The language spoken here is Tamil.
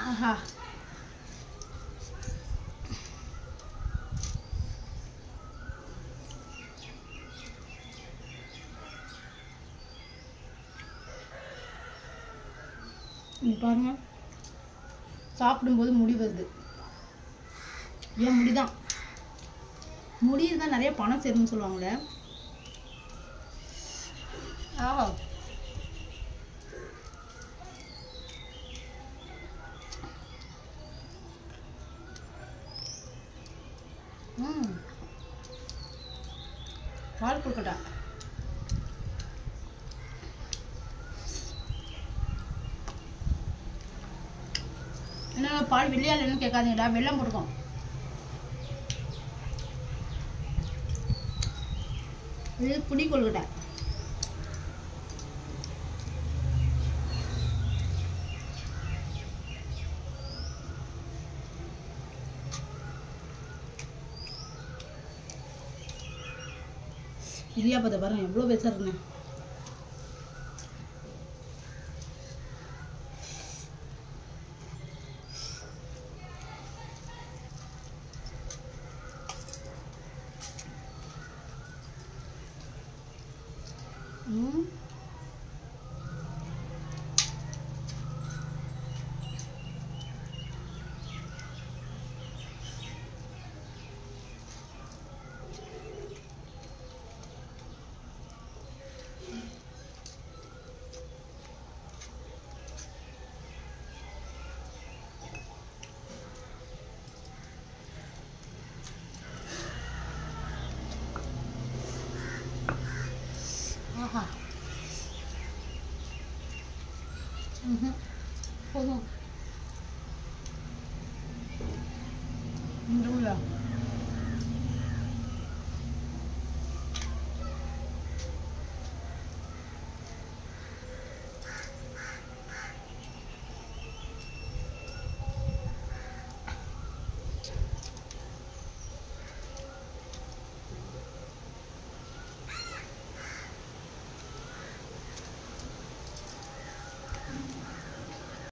ஆஹா இங்க பாருங்க. சாப்பிடும்போது முடி வருது. ஏன் முடிதான்? முடி இருந்தால் நிறைய பணம் சேரும்னு சொல்லுவாங்களே. ஆஹா பால் கொடுக்கட்டா. என்ன பால் வெள்ளையா இல்லைன்னு கேட்காதீங்கடா வெள்ளம் கொடுக்கும் இது புடி கொழுக்கட்டை. இடியாப்பத்தை பாருங்க எவ்வளோ பெருசாக இருக்குங்க ம். 嗯哼不弄